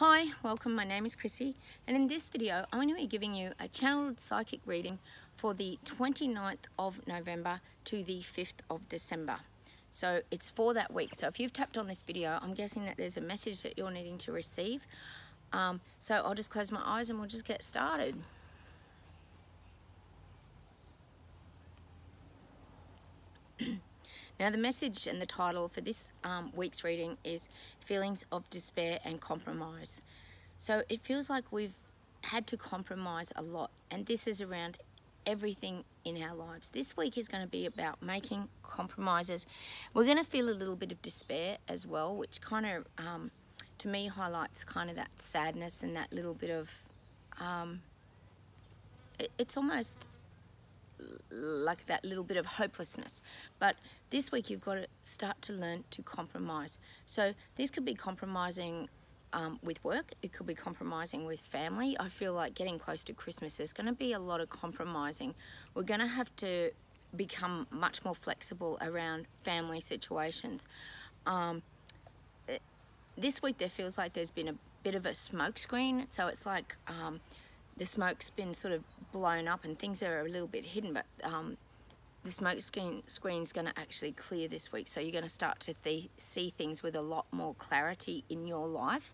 Hi, welcome. My name is Chrissy, and in this video, I'm going to be giving you a channeled psychic reading for the 29th of November to the 5th of December. So it's for that week. So if you've tapped on this video, I'm guessing that there's a message that you're needing to receive. Um, so I'll just close my eyes and we'll just get started. Now, the message and the title for this um, week's reading is Feelings of Despair and Compromise. So, it feels like we've had to compromise a lot, and this is around everything in our lives. This week is going to be about making compromises. We're going to feel a little bit of despair as well, which kind of, um, to me, highlights kind of that sadness and that little bit of. Um, it, it's almost like that little bit of hopelessness. But this week you've got to start to learn to compromise. So this could be compromising um, with work, it could be compromising with family. I feel like getting close to Christmas, there's going to be a lot of compromising. We're going to have to become much more flexible around family situations. Um, this week there feels like there's been a bit of a smokescreen, so it's like um, the smoke's been sort of blown up and things are a little bit hidden, but um, the smoke screen screen is going to actually clear this week. So you're going to start to th see things with a lot more clarity in your life.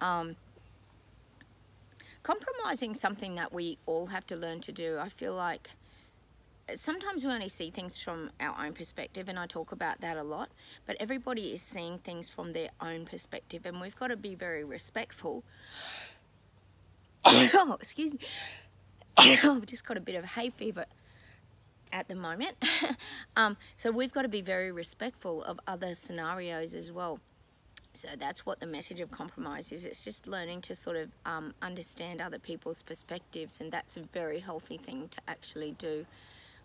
Um, compromising something that we all have to learn to do. I feel like sometimes we only see things from our own perspective and I talk about that a lot but everybody is seeing things from their own perspective and we've got to be very respectful oh excuse me I've just got a bit of hay fever at the moment. um, so we've got to be very respectful of other scenarios as well. So that's what the message of compromise is. It's just learning to sort of um, understand other people's perspectives, and that's a very healthy thing to actually do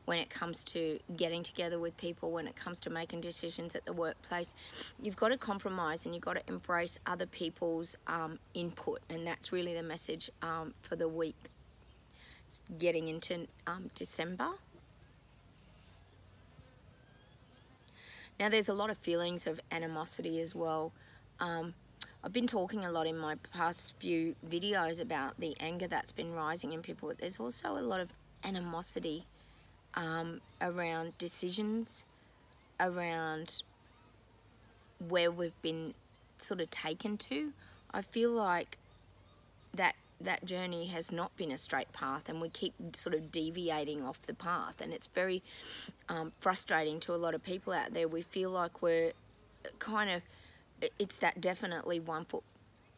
when it comes to getting together with people, when it comes to making decisions at the workplace. You've got to compromise and you've got to embrace other people's um, input, and that's really the message um, for the week getting into um, December. Now there's a lot of feelings of animosity as well. Um, I've been talking a lot in my past few videos about the anger that's been rising in people. There's also a lot of animosity um, around decisions, around where we've been sort of taken to. I feel like that that journey has not been a straight path and we keep sort of deviating off the path and it's very um, frustrating to a lot of people out there. We feel like we're kind of it's that definitely one foot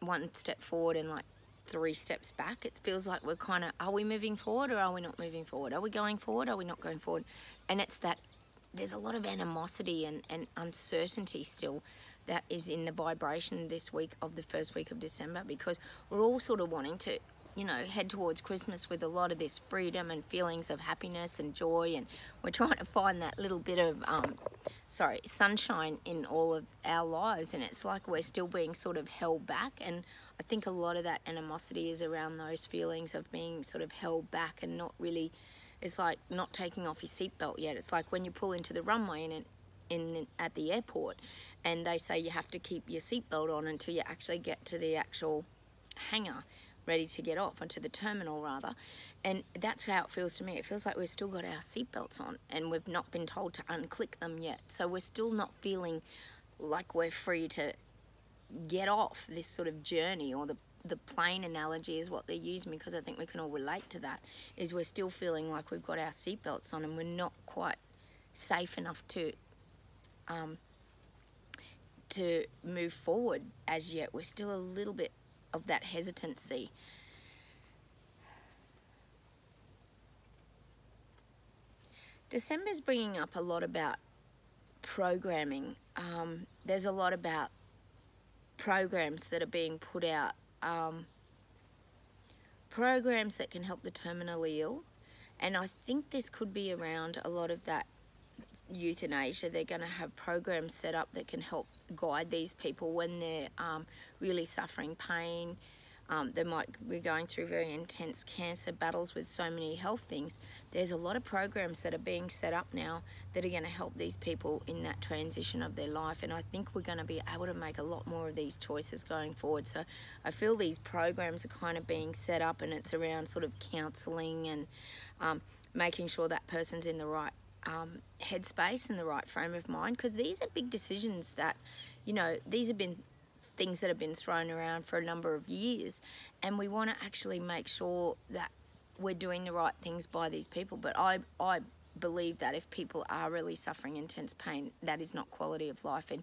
one step forward and like three steps back. It feels like we're kind of are we moving forward or are we not moving forward? Are we going forward? Are we not going forward? And it's that there's a lot of animosity and, and uncertainty still that is in the vibration this week of the first week of December because we're all sort of wanting to, you know, head towards Christmas with a lot of this freedom and feelings of happiness and joy. And we're trying to find that little bit of, um, sorry, sunshine in all of our lives. And it's like we're still being sort of held back. And I think a lot of that animosity is around those feelings of being sort of held back and not really, it's like not taking off your seatbelt yet. It's like when you pull into the runway and it, in at the airport and they say you have to keep your seatbelt on until you actually get to the actual hangar ready to get off onto the terminal rather. And that's how it feels to me. It feels like we've still got our seatbelts on and we've not been told to unclick them yet. So we're still not feeling like we're free to get off this sort of journey or the the plane analogy is what they're using because I think we can all relate to that is we're still feeling like we've got our seatbelts on and we're not quite safe enough to um, to move forward as yet. We're still a little bit of that hesitancy. December's bringing up a lot about programming. Um, there's a lot about programs that are being put out. Um, programs that can help the terminally ill. And I think this could be around a lot of that euthanasia. They're going to have programs set up that can help guide these people when they're um, really suffering pain, um, they might be going through very intense cancer battles with so many health things. There's a lot of programs that are being set up now that are going to help these people in that transition of their life. And I think we're going to be able to make a lot more of these choices going forward. So I feel these programs are kind of being set up and it's around sort of counselling and um, making sure that person's in the right um, headspace and the right frame of mind because these are big decisions that, you know, these have been things that have been thrown around for a number of years and we want to actually make sure that we're doing the right things by these people. But I, I believe that if people are really suffering intense pain that is not quality of life. And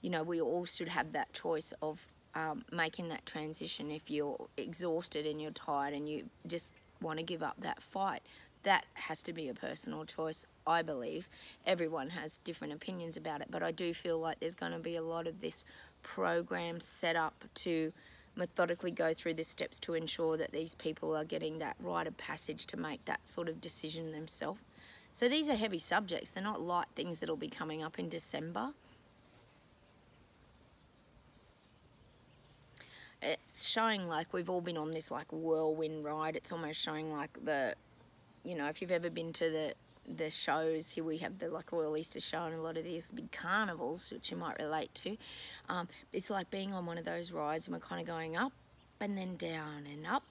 you know we all should have that choice of um, making that transition. If you're exhausted and you're tired and you just want to give up that fight that has to be a personal choice I believe everyone has different opinions about it but I do feel like there's going to be a lot of this program set up to methodically go through the steps to ensure that these people are getting that rite of passage to make that sort of decision themselves. So these are heavy subjects. They're not light things that'll be coming up in December. It's showing like we've all been on this like whirlwind ride. It's almost showing like the, you know, if you've ever been to the the shows here we have the like Royal Easter Show and a lot of these big carnivals which you might relate to. Um, it's like being on one of those rides and we're kind of going up and then down and up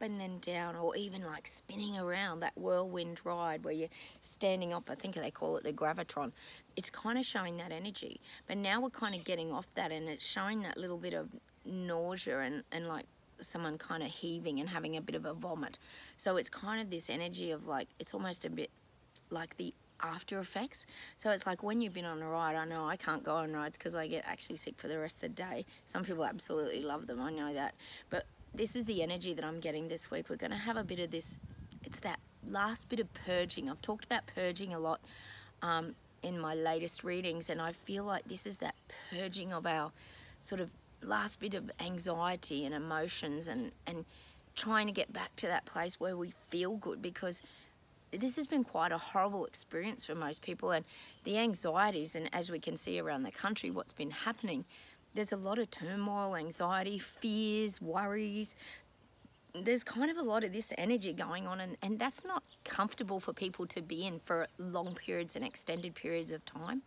and then down or even like spinning around that whirlwind ride where you're standing up I think they call it the gravitron it's kind of showing that energy but now we're kind of getting off that and it's showing that little bit of nausea and, and like someone kind of heaving and having a bit of a vomit. So it's kind of this energy of like it's almost a bit like the after effects. So it's like when you've been on a ride, I know I can't go on rides because I get actually sick for the rest of the day. Some people absolutely love them, I know that. But this is the energy that I'm getting this week. We're going to have a bit of this, it's that last bit of purging. I've talked about purging a lot um, in my latest readings, and I feel like this is that purging of our sort of last bit of anxiety and emotions and, and trying to get back to that place where we feel good because this has been quite a horrible experience for most people and the anxieties and as we can see around the country what's been happening there's a lot of turmoil anxiety fears worries. There's kind of a lot of this energy going on and, and that's not comfortable for people to be in for long periods and extended periods of time.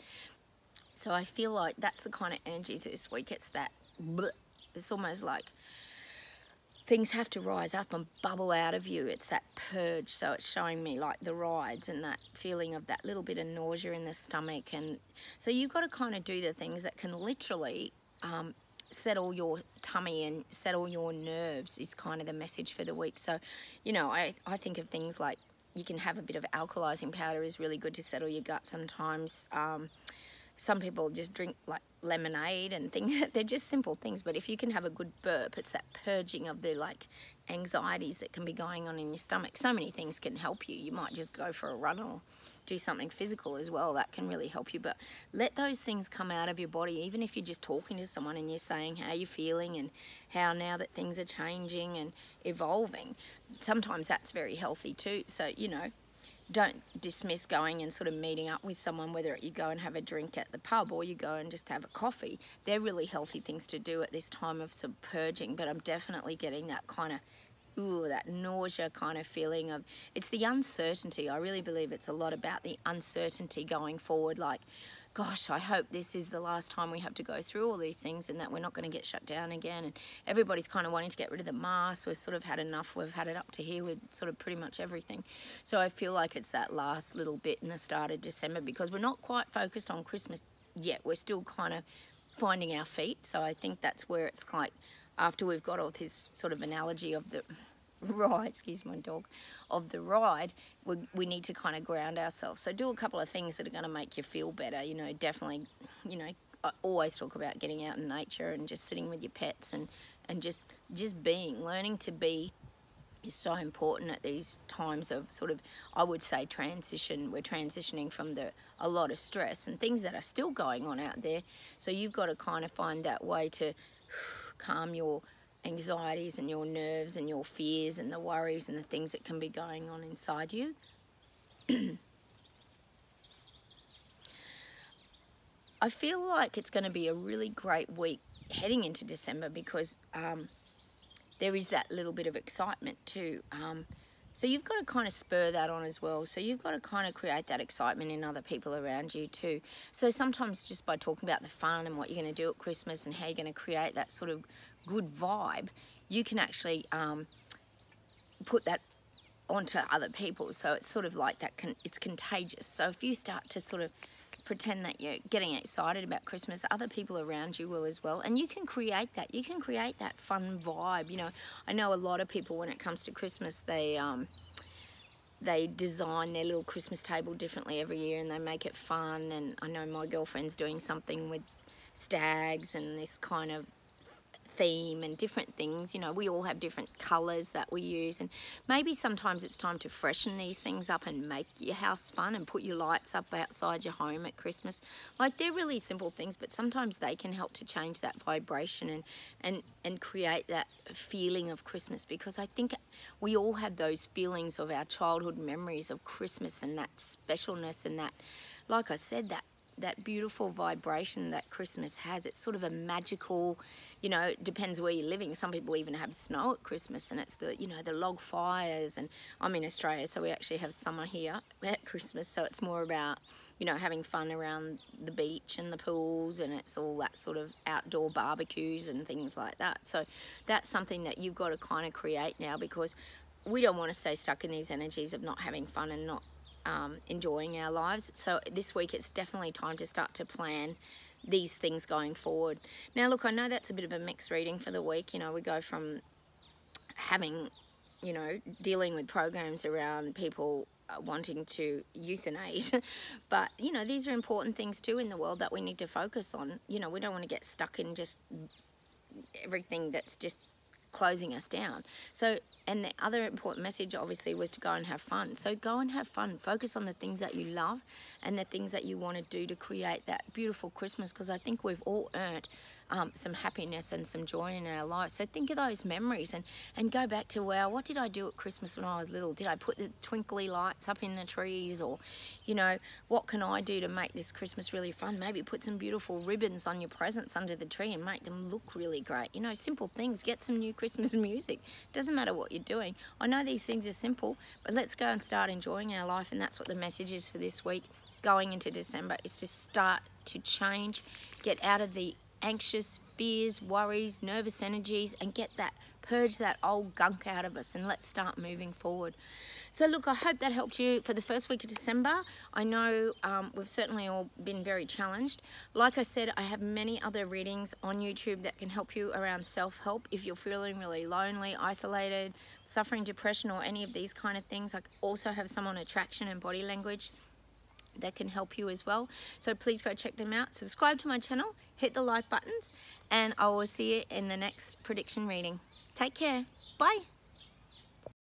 So I feel like that's the kind of energy this week. It's that bleh. it's almost like things have to rise up and bubble out of you. It's that purge. So it's showing me like the rides and that feeling of that little bit of nausea in the stomach. And so you've got to kind of do the things that can literally um, settle your tummy and settle your nerves is kind of the message for the week. So, you know, I, I think of things like you can have a bit of alkalizing powder is really good to settle your gut sometimes. Um, some people just drink like lemonade and things. They're just simple things, but if you can have a good burp, it's that purging of the like anxieties that can be going on in your stomach. So many things can help you. You might just go for a run or do something physical as well. That can really help you. But let those things come out of your body, even if you're just talking to someone and you're saying how you're feeling and how now that things are changing and evolving. Sometimes that's very healthy too. So, you know, don't dismiss going and sort of meeting up with someone, whether you go and have a drink at the pub or you go and just have a coffee. They're really healthy things to do at this time of sort of purging, but I'm definitely getting that kind of ooh, that nausea kind of feeling of it's the uncertainty. I really believe it's a lot about the uncertainty going forward. Like, gosh, I hope this is the last time we have to go through all these things and that we're not going to get shut down again. And everybody's kind of wanting to get rid of the mask. We've sort of had enough. We've had it up to here with sort of pretty much everything. So I feel like it's that last little bit in the start of December because we're not quite focused on Christmas yet. We're still kind of finding our feet. So I think that's where it's like after we've got all this sort of analogy of the ride, excuse my dog, of the ride, we, we need to kind of ground ourselves. So do a couple of things that are going to make you feel better. You know, definitely, you know, I always talk about getting out in nature and just sitting with your pets and, and just, just being, learning to be is so important at these times of sort of, I would say, transition. We're transitioning from the a lot of stress and things that are still going on out there. So you've got to kind of find that way to calm your anxieties and your nerves and your fears and the worries and the things that can be going on inside you. I feel like it's going to be a really great week heading into December because um, there is that little bit of excitement too. Um, so you've got to kind of spur that on as well. So you've got to kind of create that excitement in other people around you too. So sometimes just by talking about the fun and what you're going to do at Christmas and how you're going to create that sort of good vibe, you can actually um, put that onto other people. So it's sort of like that, con it's contagious. So if you start to sort of pretend that you're getting excited about Christmas, other people around you will as well. And you can create that. You can create that fun vibe. You know, I know a lot of people when it comes to Christmas, they um, they design their little Christmas table differently every year and they make it fun. And I know my girlfriend's doing something with stags and this kind of theme and different things. You know, we all have different colours that we use and maybe sometimes it's time to freshen these things up and make your house fun and put your lights up outside your home at Christmas. Like they're really simple things, but sometimes they can help to change that vibration and, and, and create that feeling of Christmas because I think we all have those feelings of our childhood memories of Christmas and that specialness and that, like I said, that that beautiful vibration that Christmas has. It's sort of a magical, you know, it depends where you're living. Some people even have snow at Christmas and it's the, you know, the log fires. And I'm in Australia, so we actually have summer here at Christmas. So it's more about, you know, having fun around the beach and the pools and it's all that sort of outdoor barbecues and things like that. So that's something that you've got to kind of create now because we don't want to stay stuck in these energies of not having fun and not um, enjoying our lives. So this week it's definitely time to start to plan these things going forward. Now look, I know that's a bit of a mixed reading for the week. You know, we go from having, you know, dealing with programs around people uh, wanting to euthanize but you know these are important things too in the world that we need to focus on you know we don't want to get stuck in just everything that's just closing us down. So, and the other important message obviously was to go and have fun. So go and have fun. Focus on the things that you love and the things that you want to do to create that beautiful Christmas because I think we've all earned um, some happiness and some joy in our lives. So think of those memories and, and go back to, well, what did I do at Christmas when I was little? Did I put the twinkly lights up in the trees? Or, you know, what can I do to make this Christmas really fun? Maybe put some beautiful ribbons on your presents under the tree and make them look really great. You know, simple things. Get some new Christmas music. Doesn't matter what you're doing. I know these things are simple, but let's go and start enjoying our life. And that's what the message is for this week going into December is to start to change, get out of the anxious fears, worries, nervous energies, and get that, purge that old gunk out of us and let's start moving forward. So look, I hope that helped you for the first week of December. I know um, we've certainly all been very challenged. Like I said, I have many other readings on YouTube that can help you around self-help if you're feeling really lonely, isolated, suffering depression or any of these kind of things. I also have some on attraction and body language that can help you as well. So please go check them out. Subscribe to my channel, hit the like buttons, and I will see you in the next prediction reading. Take care. Bye.